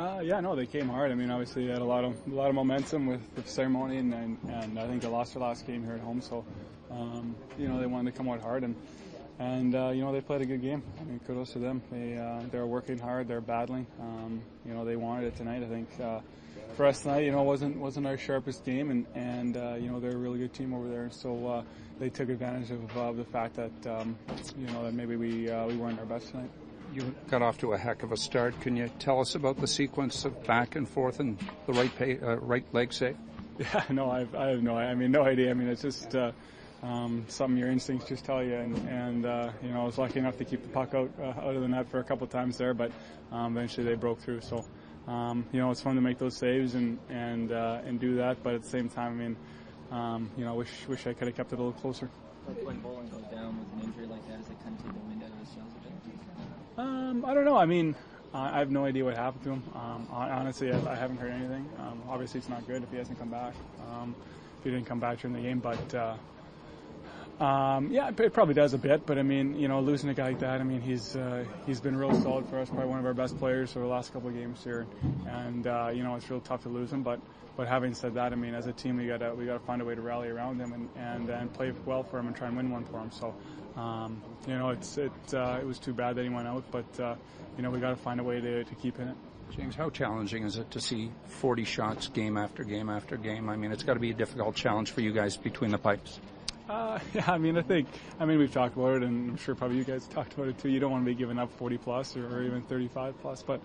Uh, yeah, no, they came hard. I mean, obviously they had a lot of a lot of momentum with the ceremony, and, and, and I think they lost their last game here at home. So, um, you know, they wanted to come out hard, and and uh, you know they played a good game. I mean, kudos to them. They uh, they're working hard. They're battling. Um, you know, they wanted it tonight. I think uh, for us tonight, you know, wasn't wasn't our sharpest game, and and uh, you know they're a really good team over there. So uh, they took advantage of uh, the fact that um, you know that maybe we uh, we weren't our best tonight. You got off to a heck of a start. Can you tell us about the sequence of back and forth and the right pay, uh, right leg save? Yeah, no, I've, I have no, I mean, no idea. I mean, it's just uh, um, something your instincts just tell you. And, and uh, you know, I was lucky enough to keep the puck out uh, out of the net for a couple of times there, but um, eventually they broke through. So, um, you know, it's fun to make those saves and and uh, and do that. But at the same time, I mean, um, you know, I wish wish I could have kept it a little closer. Like when Bolland goes down with an injury like that, does it kind of take the wind out of his sails a bit? Um, I don't know. I mean, I have no idea what happened to him. Um, honestly, I, I haven't heard anything. Um, obviously, it's not good if he hasn't come back. Um, if he didn't come back during the game, but uh, um, yeah, it probably does a bit. But I mean, you know, losing a guy like that, I mean, he's uh, he's been real solid for us. Probably one of our best players for the last couple of games here, and uh, you know, it's real tough to lose him. But but having said that, I mean, as a team, we gotta we gotta find a way to rally around him and and, and play well for him and try and win one for him. So. Um, you know, it's it uh, it was too bad that he went out, but uh, you know we got to find a way to, to keep in it. James, how challenging is it to see 40 shots game after game after game? I mean, it's got to be a difficult challenge for you guys between the pipes. Uh, yeah, I mean, I think, I mean, we've talked about it, and I'm sure probably you guys talked about it too. You don't want to be giving up 40 plus or, or even 35 plus, but,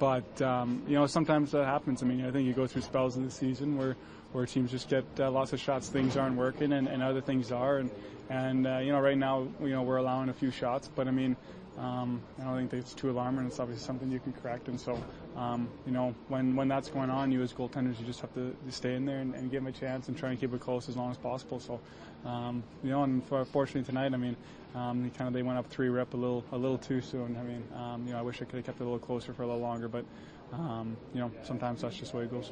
but um, you know, sometimes that happens. I mean, I think you go through spells in the season where where teams just get uh, lots of shots, things aren't working, and, and other things are, and and uh, you know, right now, you know, we're allowing a few shots, but I mean, um, I don't think it's too alarming. It's obviously something you can correct, and so um, you know, when when that's going on, you as goaltenders, you just have to, to stay in there and, and, give them a chance and try and keep it close as long as possible. So, um, you know, and for, fortunately tonight, I mean, um, kind of they went up three rep a little a little too soon. I mean, um, you know, I wish I could have kept it a little closer for a little longer, but um, you know, sometimes that's just the way it goes.